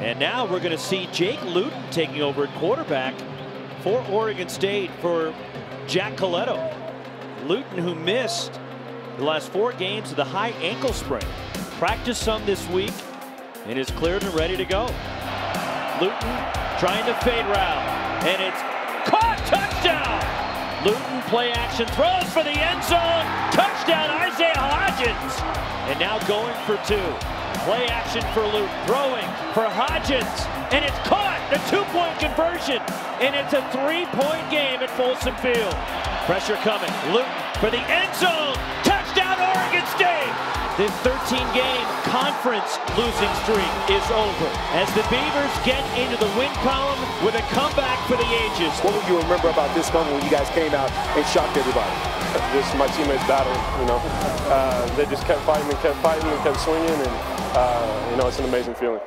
And now we're going to see Jake Luton taking over at quarterback for Oregon State for Jack Colletto. Luton, who missed the last four games with a high ankle sprain, practiced some this week and is cleared and ready to go. Luton trying to fade route, and it's caught. Touchdown! Luton play action throws for the end zone. Touchdown, Isaiah Hodgins. And now going for two. Play action for Luton, throwing for Hodgins, and it's caught. The two-point conversion, and it's a three-point game at Folsom Field. Pressure coming. Luton for the end zone. Touchdown, Oregon State. The 13-game conference losing streak is over as the Beavers get into the win column with a comeback for the ages. What will you remember about this moment when you guys came out and shocked everybody? Just my teammates battled, you know. Uh, they just kept fighting and kept fighting and kept swinging, and, uh, you know, it's an amazing feeling.